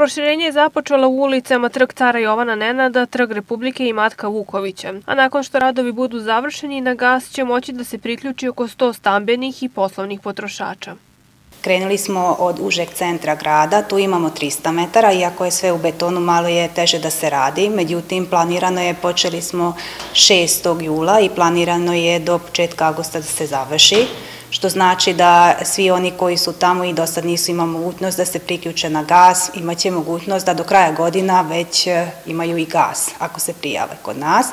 Proširenje je započelo u ulicama Trg cara Jovana Nenada, Trg Republike i Matka Vukovića, a nakon što radovi budu završeni, na gas će moći da se priključi oko 100 stambenih i poslovnih potrošača. Krenuli smo od užeg centra grada, tu imamo 300 metara, iako je sve u betonu, malo je teže da se radi, međutim planirano je, počeli smo 6. jula i planirano je do početka augusta da se završi što znači da svi oni koji su tamo i do sad nisu imali mogućnost da se priključe na gas, imaće mogućnost da do kraja godina već e, imaju i gas ako se prijave kod nas.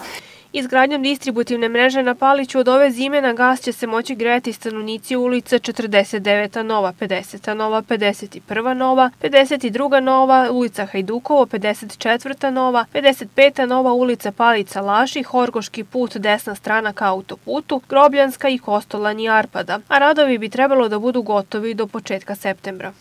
Izgradnjom distributivne mreže na Paliću od ove zime na gas će se moći grejati stanovnici ulice 49. Nova, 50. Nova, 51. Nova, 52. Nova, ulica Hajdukovo, 54. Nova, 55. Nova, ulica Palica Laši, Horgoški put, desna strana ka autoputu, Grobljanska i Kostolani Arpada, a radovi bi trebalo da budu gotovi do početka septembra.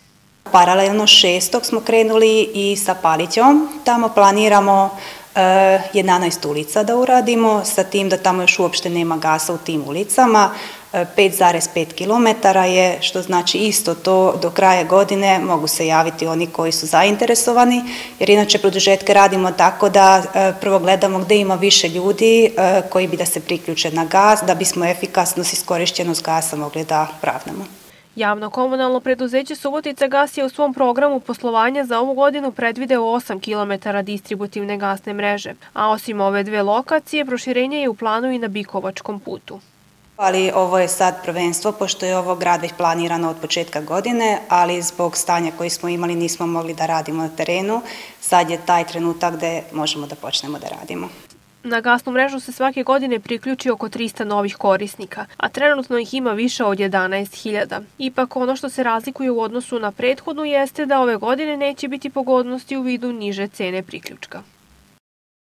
Paralelno šestog smo krenuli i sa Palićom. Tamo planiramo 11 ulica da uradimo, sa tim da tamo još uopšte nema gasa u tim ulicama. 5,5 km je, što znači isto to do kraja godine mogu se javiti oni koji su zainteresovani, jer inače produžetke radimo tako da e, prvo gledamo gde ima više ljudi e, koji bi da se priključe na gas, da bismo efikasnost i iskorišćenost gasa mogli da pravnamo. Javno komunalno preduzeće Subotica Gas je u svom programu poslovanja za ovu godinu predvideo 8 km distributivne gasne mreže, a osim ove dve lokacije, proširenje je u planu i na Bikovačkom putu. Ali ovo je sad prvenstvo, pošto je ovo grad već planirano od početka godine, ali zbog stanja koji smo imali nismo mogli da radimo na terenu. Sad je taj trenutak gde možemo da počnemo da radimo. Na gasnu mrežu se svake godine priključi oko 300 novih korisnika, a trenutno ih ima više od 11.000. Ipak ono što se razlikuje u odnosu na prethodnu jeste da ove godine neće biti pogodnosti u vidu niže cene priključka.